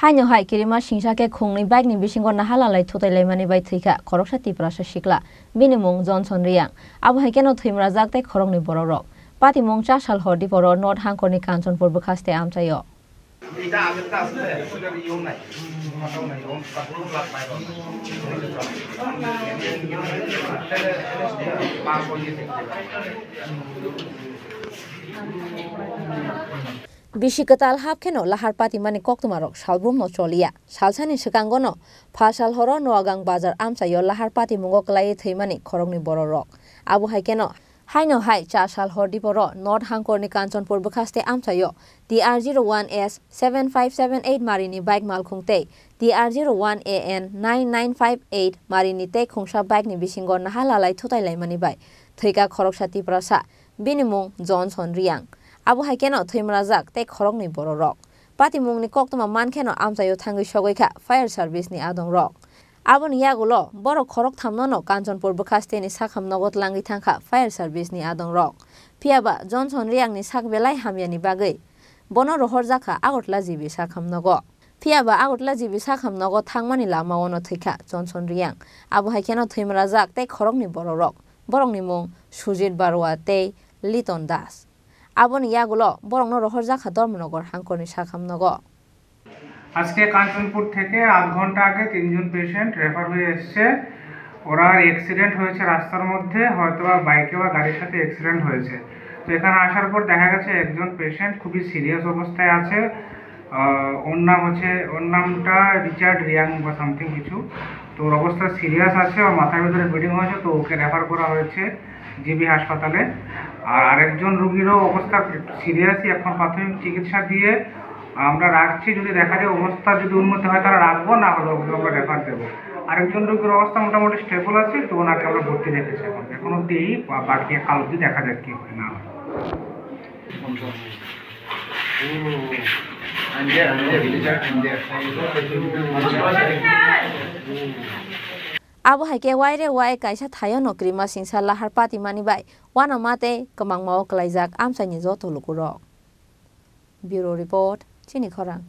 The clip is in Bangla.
haino hai kirima singsa ke khungni bike ni bisingo nahala lai thutai lai mani bai thika khorok sati prasa sikla binimung johnson riang abu hai keno thimra jak te khorok ni borok pati mong cha sal hodi boro not hangkor ni kanchanpur bukhaste amchayo এটা বলিয়ে বিশিকতাল হাবখেনো লাহার পাতি মানে কক্তমারক সালব্রুম ন চলিয়া। সালসানি সেকাঙ্গন ফাসাল হর, নোয়াগাং বাজার আমসাইয় লাহার পাতি মুঙ্গ ক্লাই থৈমানি খরংনি বড় রক। আবু হাইকেন হাইনো হাই চা সাল বড় নর্থ হাংকরনি কাঞ্চনপুর বখাস্তে আমসাইয় D R zero one S seven five seven eight মারিনি bike মালখুংতে D R zero one A N nine nine five eight মারিনি তে খুংসা বাইকনি বিসিঙ্গ নাহালালাই থুতাইলাইমানি বাই থৈকা খরক সাতি প্রাসা বিনিমুং জনসন রিয়াং আবু হাইকেনো থৈমরাজাক তে খরংনি বড় রক পাতি মুংনি কক্তমা মানখেনো আমসাইও থাঙ্গি সগৈখা ফায়ার সার্ভিসনি আদং রক আবন ইয়াগুলো বড় খরক থামনো কাঞ্চনপুর বখাস্তেনি সাখাম নগদ লাঙ্গি থাঙ্খা ফায়ার সার্ভিসনি আদং রক ফিয়াবা জনসন রিয়াংনি সাকবেলাই হামিয়ানি বাগৈ বন রহর জাখা আগতলা জিবি সাখাম নগ ফিয়াবা আগতলা জিবি সাখাম নগ থাংমানি লামাওনো থৈখা জনসন রিয়াং আবু হাইকেনো থৈমরাজাক তে খরংনি বড় রক বরংনি মুং সুজিত বারোয়া তে লিটন দাস ইয়াগুলো বরং রহর জাখা ধর্মনগর হাঙ্করনি শাখামনগর আজকে কাঞ্চনপুর থেকে আধ ঘণ্টা আগে তিনজন পেশেন্ট রেফার হয়ে এসছে। ওরা অ্যাক্সিডেন্ট হয়েছে রাস্তার মধ্যে হয়তো বা বাইকে বা গাড়ির সাথে অ্যাক্সিডেন্ট হয়েছে। তো এখানে আসার পর দেখা গেছে একজন পেশেন্ট খুবই সিরিয়াস অবস্থায় আছে। ওর নাম হচ্ছে, ওর নামটা রিচার্ড রিয়াং বা সামথিং কিছু। তো ওর অবস্থা সিরিয়াস আছে, ওর মাথার ভিতরে ব্লিডিং হয়েছে, তো ওকে রেফার করা হয়েছে জিবি হাসপাতালে। আর আরেকজন রুগীরও অবস্থা সিরিয়াসই। এখন প্রাথমিক চিকিৎসা দিয়ে আমরা রাখছি। যদি দেখা যায় অবস্থা যদি উন্নতি হয়, তাহলে রাখব, না হলে ওকে আমরা রেফার দেবো। আরেকজন রোগীর অবস্থা মোটামুটি স্টেবল আছে তো ওনাকে আমরা ভর্তি রেখেছি এখন। এখন অব্দি এই বাকি কাল অব্দি দেখা যাক কি হয়, না হয়। Haike waire wai kaisa thayo nokri ma singsa lahar pati mani bai wana mate kamang mao klaijak amsani jo tolukuro bureau report chini khorang